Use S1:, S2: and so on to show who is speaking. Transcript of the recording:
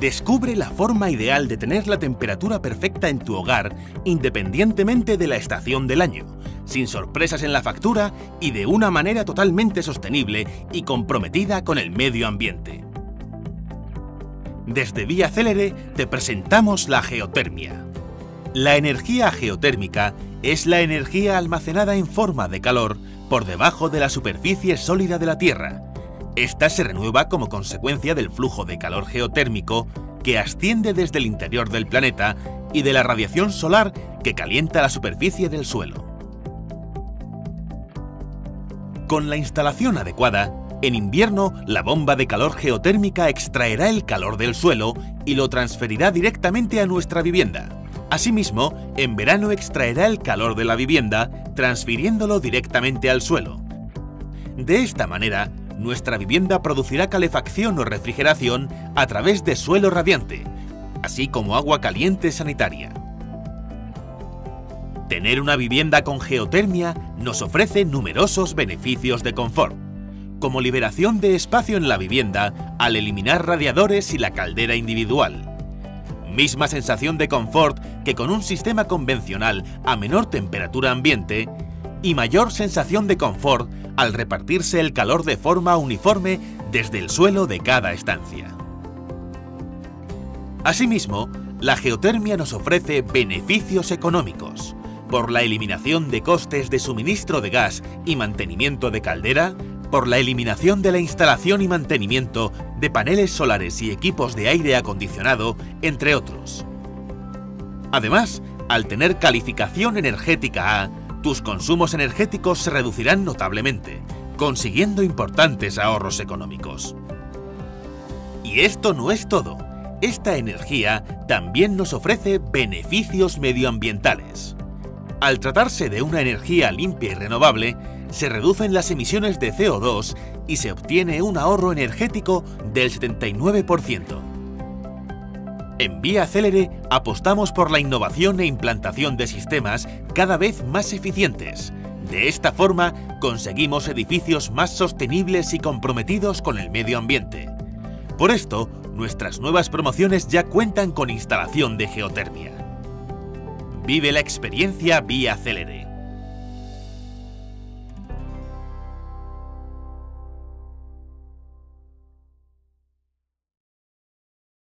S1: Descubre la forma ideal de tener la temperatura perfecta en tu hogar independientemente de la estación del año, sin sorpresas en la factura y de una manera totalmente sostenible y comprometida con el medio ambiente. Desde Vía Célere te presentamos la geotermia. La energía geotérmica es la energía almacenada en forma de calor por debajo de la superficie sólida de la Tierra esta se renueva como consecuencia del flujo de calor geotérmico que asciende desde el interior del planeta y de la radiación solar que calienta la superficie del suelo. Con la instalación adecuada, en invierno la bomba de calor geotérmica extraerá el calor del suelo y lo transferirá directamente a nuestra vivienda. Asimismo, en verano extraerá el calor de la vivienda, transfiriéndolo directamente al suelo. De esta manera, nuestra vivienda producirá calefacción o refrigeración a través de suelo radiante, así como agua caliente sanitaria. Tener una vivienda con geotermia nos ofrece numerosos beneficios de confort, como liberación de espacio en la vivienda al eliminar radiadores y la caldera individual. Misma sensación de confort que con un sistema convencional a menor temperatura ambiente y mayor sensación de confort al repartirse el calor de forma uniforme desde el suelo de cada estancia. Asimismo, la geotermia nos ofrece beneficios económicos por la eliminación de costes de suministro de gas y mantenimiento de caldera, por la eliminación de la instalación y mantenimiento de paneles solares y equipos de aire acondicionado, entre otros. Además, al tener calificación energética A, tus consumos energéticos se reducirán notablemente, consiguiendo importantes ahorros económicos. Y esto no es todo. Esta energía también nos ofrece beneficios medioambientales. Al tratarse de una energía limpia y renovable, se reducen las emisiones de CO2 y se obtiene un ahorro energético del 79%. En Vía Célere apostamos por la innovación e implantación de sistemas cada vez más eficientes. De esta forma conseguimos edificios más sostenibles y comprometidos con el medio ambiente. Por esto, nuestras nuevas promociones ya cuentan con instalación de geotermia. Vive la experiencia Vía Célere.